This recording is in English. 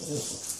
Ooh.